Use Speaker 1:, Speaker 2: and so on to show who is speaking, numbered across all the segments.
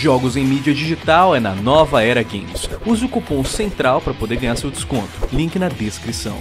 Speaker 1: Jogos em mídia digital é na Nova Era Games. Use o cupom CENTRAL para poder ganhar seu desconto. Link na descrição.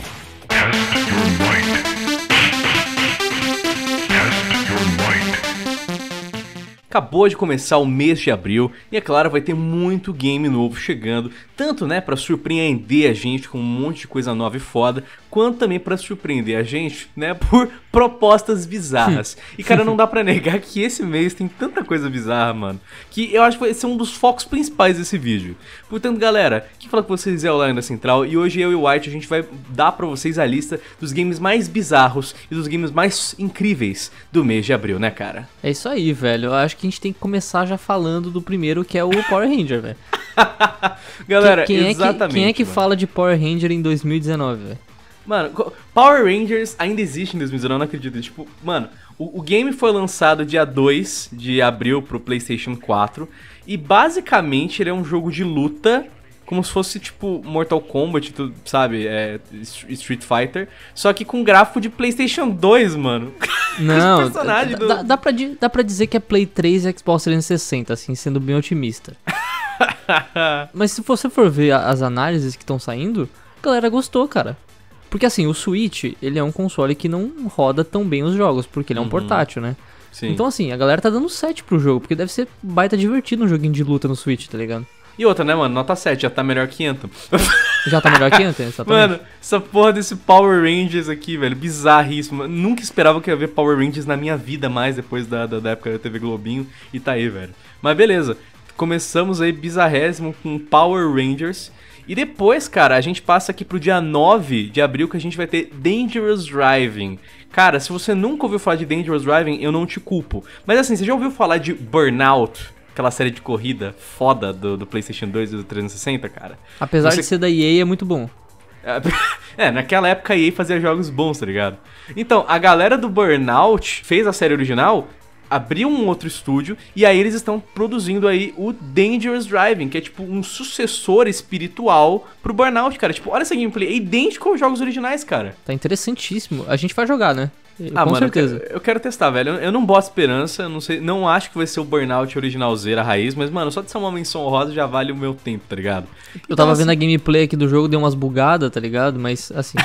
Speaker 1: Acabou de começar o mês de abril e é claro vai ter muito game novo chegando, tanto né para surpreender a gente com um monte de coisa nova e foda, quanto também para surpreender a gente, né, por propostas bizarras. e cara, não dá para negar que esse mês tem tanta coisa bizarra, mano, que eu acho que vai ser um dos focos principais desse vídeo. Portanto, galera, que fala com vocês é o Lion da Central e hoje eu e o White a gente vai dar para vocês a lista dos games mais bizarros e dos games mais incríveis do mês de abril, né, cara?
Speaker 2: É isso aí, velho. Eu acho que a gente tem que começar já falando do primeiro, que é o Power Ranger, velho.
Speaker 1: Galera,
Speaker 2: quem, quem
Speaker 1: exatamente.
Speaker 2: É que, quem é que
Speaker 1: mano.
Speaker 2: fala de Power Ranger em 2019, velho?
Speaker 1: Mano, Power Rangers ainda existe em 2019, eu não acredito. Tipo, mano, o, o game foi lançado dia 2 de abril pro PlayStation 4 e basicamente ele é um jogo de luta. Como se fosse tipo Mortal Kombat, tu sabe? É, Street Fighter. Só que com gráfico de PlayStation 2, mano.
Speaker 2: Não,
Speaker 1: personagem
Speaker 2: dá,
Speaker 1: do-
Speaker 2: dá, dá, pra, dá pra dizer que é Play 3 e Xbox 360, assim, sendo bem otimista. Mas se você for ver as análises que estão saindo, a galera gostou, cara. Porque assim, o Switch, ele é um console que não roda tão bem os jogos, porque ele é um
Speaker 1: Uhum.
Speaker 2: portátil, né?
Speaker 1: Sim.
Speaker 2: Então assim, a galera tá dando 7 pro jogo, porque deve ser baita divertido um joguinho de luta no Switch, tá ligado?
Speaker 1: E outra, né, mano? Nota 7, já tá melhor que Anthem.
Speaker 2: Já tá melhor antes, exatamente.
Speaker 1: Mano, essa porra desse Power Rangers aqui, velho, bizarríssimo. Nunca esperava que ia ver Power Rangers na minha vida mais depois da, da, da época da TV Globinho. E tá aí, velho. Mas beleza, começamos aí bizarrésimo com Power Rangers. E depois, cara, a gente passa aqui pro dia 9 de abril que a gente vai ter Dangerous Driving. Cara, se você nunca ouviu falar de Dangerous Driving, eu não te culpo. Mas assim, você já ouviu falar de Burnout? Aquela série de corrida foda do, do PlayStation 2 e do 360, cara?
Speaker 2: Apesar
Speaker 1: Você-
Speaker 2: de ser da EA, é muito bom.
Speaker 1: É, naquela época a EA fazia jogos bons, tá ligado? Então, a galera do Burnout fez a série original, abriu um outro estúdio, e aí eles estão produzindo aí o Dangerous Driving, que é tipo um sucessor espiritual pro Burnout, cara. Tipo, olha essa gameplay, é idêntico aos jogos originais, cara.
Speaker 2: Tá interessantíssimo. A gente vai jogar, né?
Speaker 1: Ah,
Speaker 2: Com
Speaker 1: mano,
Speaker 2: certeza.
Speaker 1: Eu, quero, eu quero testar, velho. Eu, eu não boto esperança, não sei, não acho que vai ser o Burnout originalzeira raiz, mas, mano, só de ser uma menção honrosa já vale o meu tempo, tá ligado?
Speaker 2: Eu tava
Speaker 1: assim,
Speaker 2: vendo a gameplay aqui do jogo, deu umas bugadas, tá ligado? Mas, assim,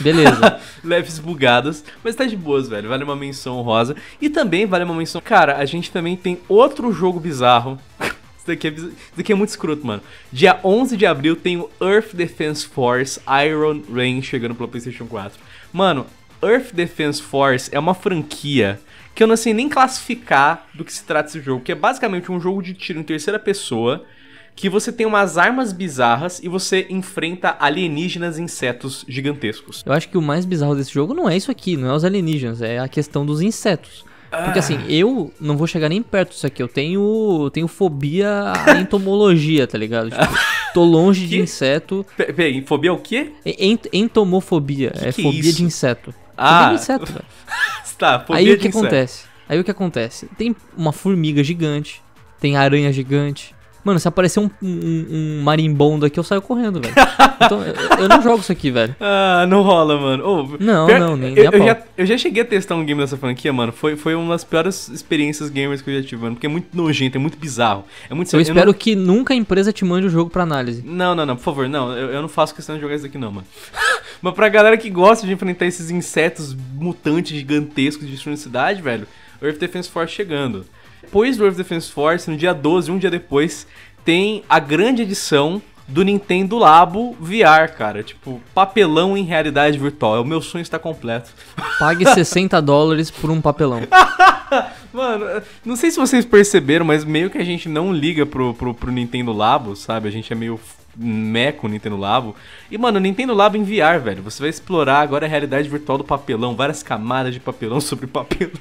Speaker 2: beleza.
Speaker 1: leves bugadas, mas tá de boas, velho. Vale uma menção honrosa. E também vale uma menção. Cara, a gente também tem outro jogo bizarro. Isso daqui, é, isso daqui é muito escroto, mano. Dia 11 de abril tem o Earth Defense Force Iron Rain chegando pro PlayStation 4. Mano, Earth Defense Force é uma franquia que eu não sei nem classificar do que se trata esse jogo, que é basicamente um jogo de tiro em terceira pessoa que você tem umas armas bizarras e você enfrenta alienígenas e insetos gigantescos.
Speaker 2: Eu acho que o mais bizarro desse jogo não é isso aqui, não é os alienígenas, é a questão dos insetos. Porque assim,
Speaker 1: Ah.
Speaker 2: eu não vou chegar nem perto disso aqui. Eu tenho, tenho fobia à entomologia, tá ligado? Tipo, tô longe de
Speaker 1: Que?
Speaker 2: inseto.
Speaker 1: Pe- Peraí, fobia é o quê?
Speaker 2: Ent- entomofobia.
Speaker 1: Que
Speaker 2: é
Speaker 1: que é
Speaker 2: fobia
Speaker 1: isso?
Speaker 2: de inseto.
Speaker 1: Ah.
Speaker 2: Inseto, velho.
Speaker 1: Tá, fobia
Speaker 2: Aí o que
Speaker 1: inseto.
Speaker 2: acontece? Aí o que acontece? Tem uma formiga gigante, tem aranha gigante. Mano, se aparecer um, um, um marimbondo aqui, eu saio correndo, velho. Então, eu, eu não jogo isso aqui, velho.
Speaker 1: Ah, não rola, mano. Ô,
Speaker 2: Não,
Speaker 1: pior-
Speaker 2: não, nem-
Speaker 1: eu,
Speaker 2: nem
Speaker 1: eu
Speaker 2: pau.
Speaker 1: já, eu já cheguei a testar um game dessa franquia, mano. Foi, foi uma das piores experiências gamers que eu já tive, mano. Porque é muito nojento, é muito bizarro. É muito
Speaker 2: Eu
Speaker 1: não-
Speaker 2: espero que nunca a empresa te mande o jogo pra análise.
Speaker 1: Não, não, não, por favor, não, eu, eu não faço questão de jogar isso aqui não, mano. Mas pra galera que gosta de enfrentar esses insetos mutantes gigantescos de destruindo cidade, velho, Earth Defense Force chegando. Depois do Earth Defense Force, no dia 12, um dia depois, tem a grande edição do Nintendo Labo VR, cara. Tipo, papelão em realidade virtual. É o meu sonho está completo.
Speaker 2: Pague 60 dólares por um papelão.
Speaker 1: Mano, não sei se vocês perceberam, mas meio que a gente não liga pro, pro, pro Nintendo Labo, sabe? A gente é meio meco Nintendo Labo. E, mano, Nintendo Labo em VR, velho. Você vai explorar agora a realidade virtual do papelão, várias camadas de papelão sobre papelão.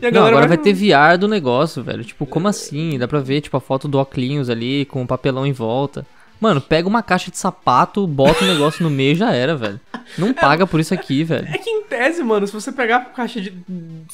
Speaker 1: E
Speaker 2: Não, agora vai ter VR do negócio, velho. Tipo, como assim? Dá pra ver, tipo, a foto do Oclinhos ali com o papelão em volta. Mano, pega uma caixa de sapato, bota o negócio no meio e já era, velho. Não paga por isso aqui, velho.
Speaker 1: É que em tese, mano, se você pegar a caixa de,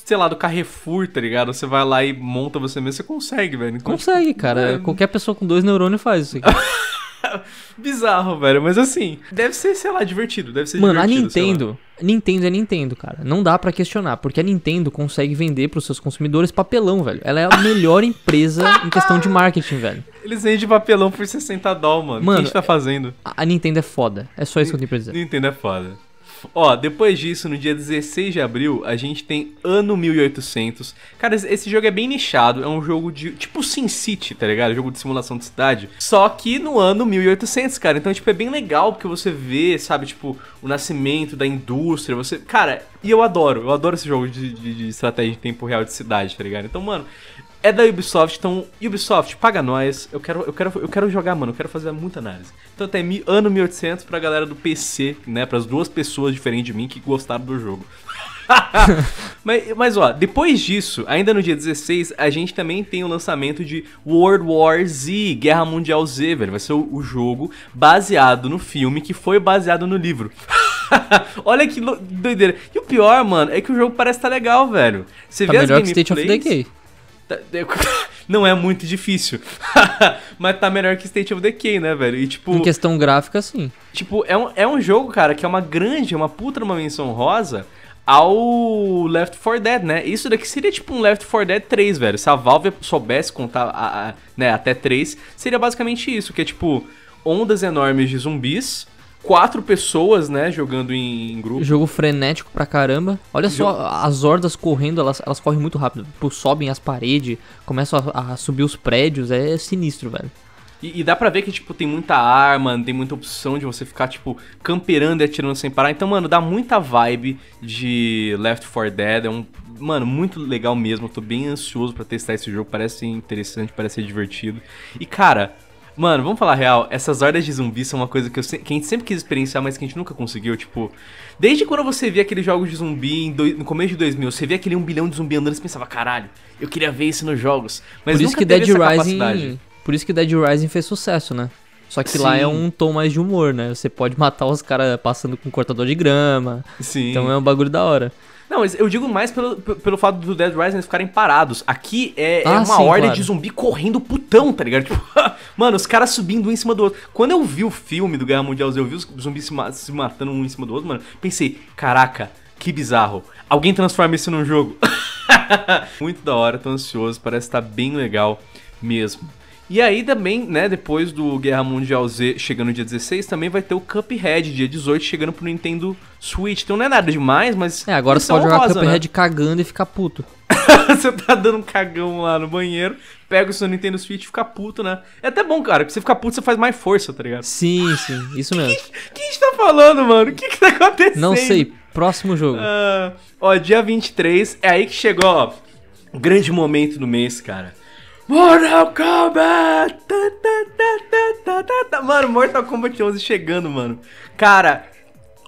Speaker 1: sei lá, do Carrefour, tá ligado? Você vai lá e monta você mesmo, você consegue, velho. Então,
Speaker 2: Consegue, cara.
Speaker 1: é.
Speaker 2: Qualquer pessoa com dois neurônios faz isso aqui.
Speaker 1: Bizarro, velho. Mas assim, deve ser, sei lá, divertido. Deve ser
Speaker 2: Mano, a. Nintendo. Nintendo é Nintendo, cara. Não dá pra questionar, porque a Nintendo consegue vender pros seus consumidores papelão, velho. Ela é a melhor empresa em questão de marketing, velho.
Speaker 1: Eles vendem papelão por 60 dólares, mano. O que
Speaker 2: Mano,
Speaker 1: a gente tá fazendo?
Speaker 2: A a Nintendo é foda. É só isso que eu tenho pra dizer.
Speaker 1: Nintendo é foda. Ó, depois disso, no dia 16 de abril, a gente tem Ano 1800. Cara, esse- jogo é bem nichado, é um jogo de tipo SimCity, tá ligado? Jogo de simulação de cidade. Só que no ano 1800, cara. Então, tipo, é bem legal porque você vê, sabe, tipo, o nascimento da indústria, você... Cara, e eu adoro, eu adoro esse jogo de, de- de estratégia em tempo real de cidade, tá ligado? Então, mano, é da Ubisoft, então Ubisoft, paga nós. Eu quero, eu quero, eu quero jogar, mano. Eu quero fazer muita análise. Então até mi- ano 1800 pra galera do PC, né? Para as duas pessoas diferentes de mim que gostaram do jogo. mas, mas ó, depois disso, ainda no dia 16, a gente também tem o lançamento de World War Z, Guerra Mundial Z, velho. Vai ser o, o jogo baseado no filme que foi baseado no livro. Olha que doideira. E o pior, mano, é que o jogo parece estar legal, velho. Você
Speaker 2: Tá
Speaker 1: vê as
Speaker 2: melhor que State of Decay.
Speaker 1: Tá- Não é muito difícil. Mas tá melhor que State of Decay, né, velho? E tipo,
Speaker 2: Em questão gráfica, sim.
Speaker 1: tipo é, um, é um jogo, cara, que é uma grande, uma puta uma menção rosa ao Left 4 Dead, né? Isso daqui seria tipo um Left 4 Dead 3, velho. Se a Valve soubesse contar a- a- né, até 3, seria basicamente isso, que é tipo ondas enormes de zumbis, quatro pessoas, né, jogando em, em grupo.
Speaker 2: Jogo frenético pra caramba. Olha só, as hordas correndo, elas, elas correm muito rápido. Tipo, sobem as paredes, começam a, a subir os prédios. É sinistro, velho.
Speaker 1: E, e dá pra ver que, tipo, tem muita arma, tem muita opção de você ficar, tipo, camperando e atirando sem parar. Então, mano, dá muita vibe de Left 4 Dead. É um, mano, muito legal mesmo. Eu tô bem ansioso pra testar esse jogo. Parece interessante, parece ser divertido. E, cara, mano, vamos falar real. Essas hordas de zumbis são uma coisa que, eu, se- que a gente sempre quis experienciar, mas que a gente nunca conseguiu. Tipo, desde quando você via aqueles jogos de zumbi doi- no começo de 2000, você via aquele um bilhão de zumbi andando e você pensava, caralho, eu queria ver isso nos jogos. Mas
Speaker 2: Por isso que Dead
Speaker 1: essa capacidade.
Speaker 2: Rising. Por isso que Dead Rising fez sucesso, né? Só que lá
Speaker 1: Sim.
Speaker 2: é um tom mais de humor, né? Você pode matar os caras passando com cortador de grama.
Speaker 1: Sim.
Speaker 2: Então é um bagulho da hora.
Speaker 1: Não, mas eu digo mais pelo, pelo fato do Dead Rising eles ficarem parados. Aqui é, é
Speaker 2: Ah,
Speaker 1: uma
Speaker 2: sim,
Speaker 1: horda
Speaker 2: claro.
Speaker 1: de zumbi correndo putão, tá ligado? Tipo, mano, os caras subindo um em cima do outro. Quando eu vi o filme do Guerra Mundial eu vi os zumbis se, ma- se matando um em cima do outro, mano. Pensei, caraca, que bizarro. Alguém transforma isso num jogo. Muito da hora, tô ansioso, parece estar bem legal mesmo. E aí também, né, depois do Guerra Mundial Z chegando no dia 16, também vai ter o Cuphead, dia 18, chegando pro Nintendo Switch. Então não é nada demais, mas...
Speaker 2: É, agora você pode jogar
Speaker 1: honrosa, né?
Speaker 2: Cuphead cagando e ficar puto.
Speaker 1: você tá dando um cagão lá no banheiro, pega o seu Nintendo Switch e fica puto, né? É até bom, cara, porque você fica puto, você faz mais força, tá ligado?
Speaker 2: Sim, sim, isso mesmo.
Speaker 1: O que a gente tá falando, mano? O que que tá acontecendo?
Speaker 2: Não sei, próximo jogo.
Speaker 1: Ah, ó, dia 23, é aí que chegou, ó, o grande momento do mês, cara. Mortal Kombat! Tá, tá, tá. Mano, Mortal Kombat 11 chegando, mano. Cara,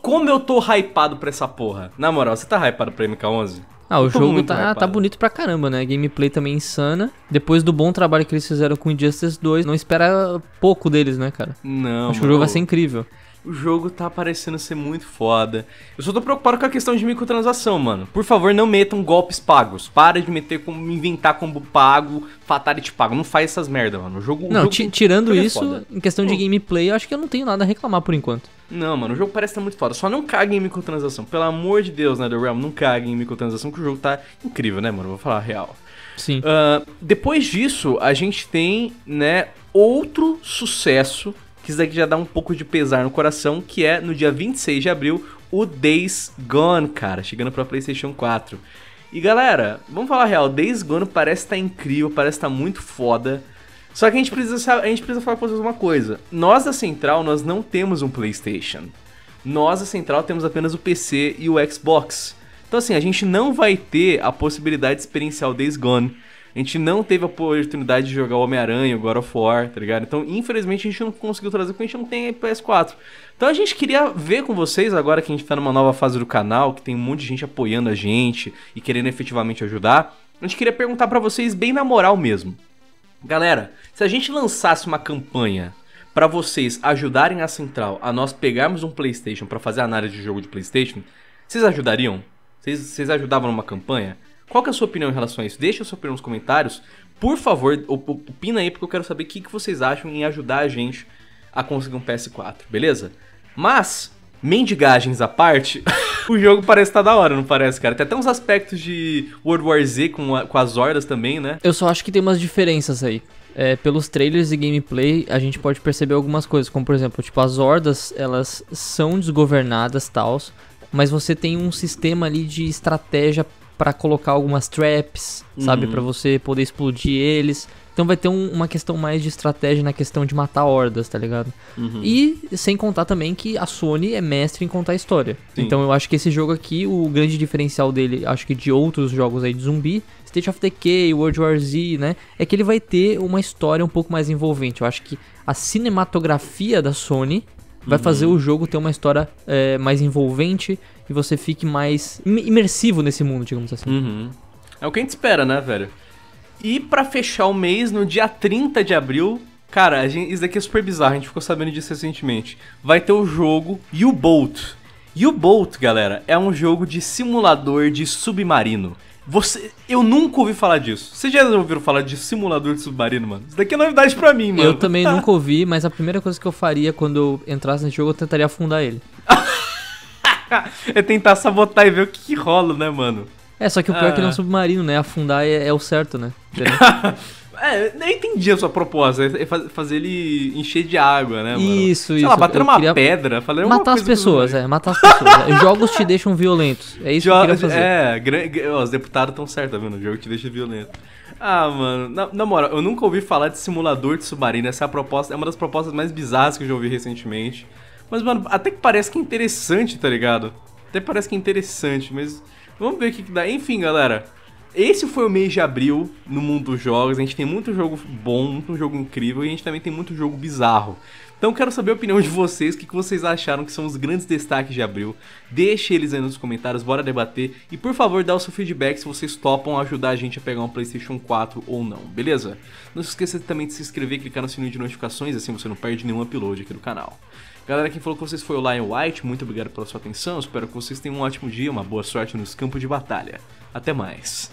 Speaker 1: como eu tô hypado pra essa porra. Na moral, você tá hypado pra MK11?
Speaker 2: Ah, o
Speaker 1: tô
Speaker 2: jogo tá,
Speaker 1: hypado.
Speaker 2: tá bonito pra caramba, né? Gameplay também insana. Depois do bom trabalho que eles fizeram com Injustice 2, não espera pouco deles, né, cara?
Speaker 1: Não,
Speaker 2: Acho que o jogo vai ser incrível.
Speaker 1: O jogo tá parecendo ser muito foda. Eu só tô preocupado com a questão de microtransação, mano. Por favor, não metam golpes pagos. Para de meter como inventar combo pago, fatality pago. Não faz essas merda, mano. O jogo. o
Speaker 2: Não,
Speaker 1: jogo-
Speaker 2: ti- tirando
Speaker 1: é
Speaker 2: isso, em questão de gameplay, eu acho que eu não tenho nada a reclamar por enquanto.
Speaker 1: Não, mano, o jogo parece estar muito foda. Só não caguem em microtransação. Pelo amor de Deus, né, The Realm, não caguem em microtransação, que o jogo tá incrível, né, mano? Vou falar a real.
Speaker 2: Sim.
Speaker 1: Ah, depois disso, a gente tem, né, outro sucesso, que isso daqui já dá um pouco de pesar no coração, que é no dia 26 de abril, o Days Gone, cara, chegando pra PlayStation 4. E galera, vamos falar real, Days Gone parece estar incrível, parece estar muito foda. Só que a gente precisa sa- a gente precisa falar pra vocês uma coisa. Nós da Central, nós não temos um PlayStation. Nós da Central temos apenas o PC e o Xbox. Então assim, a gente não vai ter a possibilidade de experienciar o Days Gone. A gente não teve a oportunidade de jogar o Homem-Aranha, o God of War, tá ligado? Então, infelizmente, a gente não conseguiu trazer porque a gente não tem PS4. Então a gente queria ver com vocês, agora que a gente tá numa nova fase do canal, que tem um monte de gente apoiando a gente e querendo efetivamente ajudar. A gente queria perguntar pra vocês bem na moral mesmo. Galera, se a gente lançasse uma campanha pra vocês ajudarem a Central a nós pegarmos um PlayStation pra fazer análise de jogo de PlayStation, vocês ajudariam? Vocês ajudavam numa campanha? Qual que é a sua opinião em relação a isso? Deixa a sua opinião nos comentários. Por favor, op- op- opina aí porque eu quero saber o que, que vocês acham em ajudar a gente a conseguir um PS4, beleza? Mas, mendigagens à parte, o jogo parece estar da hora, não parece, cara? Tem até uns aspectos de World War Z com, a, com as hordas também, né?
Speaker 2: Eu só acho que tem umas diferenças aí. É, pelos trailers e gameplay, a gente pode perceber algumas coisas, como por exemplo, tipo, as hordas, elas são desgovernadas, tals, mas você tem um sistema ali de estratégia para colocar algumas traps, uhum. sabe, para você poder explodir eles. Então vai ter um, uma questão mais de estratégia na questão de matar hordas, tá ligado? Uhum. E sem contar também que a Sony é mestre em contar história. Sim. Então eu acho que esse jogo aqui, o grande diferencial dele, acho que de outros jogos aí de zumbi, State of Decay, World War Z, né? É que ele vai ter uma história um pouco mais envolvente. Eu acho que a cinematografia da Sony vai uhum. fazer o jogo ter uma história é, mais envolvente e você fique mais imersivo nesse mundo, digamos assim.
Speaker 1: Uhum. É o que a gente espera, né, velho? E para fechar o mês, no dia 30 de abril, cara, gente, isso daqui é super bizarro, a gente ficou sabendo disso recentemente. Vai ter o jogo U-Boat. U-Boat, galera, é um jogo de simulador de submarino. Você, eu nunca ouvi falar disso. Vocês já ouviram falar de simulador de submarino, mano? Isso daqui é novidade pra mim, mano.
Speaker 2: Eu também nunca ouvi, mas a primeira coisa que eu faria quando eu entrasse nesse jogo, eu tentaria afundar ele.
Speaker 1: é tentar sabotar e ver o que, que rola, né, mano?
Speaker 2: É, só que o pior ah. é que ele é um submarino, né? Afundar é, é o certo, né?
Speaker 1: é, nem entendi a sua proposta. É fazer ele encher de água, né, mano?
Speaker 2: Isso,
Speaker 1: Sei
Speaker 2: isso.
Speaker 1: lá, bater numa queria... pedra. Falei
Speaker 2: matar as pessoas, é. Matar as pessoas. Jogos te deixam violentos. É isso jo que eu queria fazer.
Speaker 1: É, os deputados estão certos, tá vendo? O jogo te deixa violento. Ah, mano, na, na, moral, eu nunca ouvi falar de simulador de submarino. Essa é, a proposta, é uma das propostas mais bizarras que eu já ouvi recentemente. Mas, mano, até que parece que é interessante, tá ligado? Até parece que é interessante, mas Vamos ver o que, que dá. Enfim, galera. Esse foi o mês de abril no mundo dos jogos. A gente tem muito jogo bom, muito jogo incrível e a gente também tem muito jogo bizarro. Então quero saber a opinião de vocês, o que vocês acharam que são os grandes destaques de abril. Deixe eles aí nos comentários, bora debater. E por favor, dá o seu feedback se vocês topam ajudar a gente a pegar um Playstation 4 ou não, beleza? Não se esqueça também de se inscrever clicar no sininho de notificações, assim você não perde nenhum upload aqui do canal. Galera, quem falou com vocês foi o Lion White, muito obrigado pela sua atenção, espero que vocês tenham um ótimo dia, uma boa sorte nos campos de batalha. Até mais.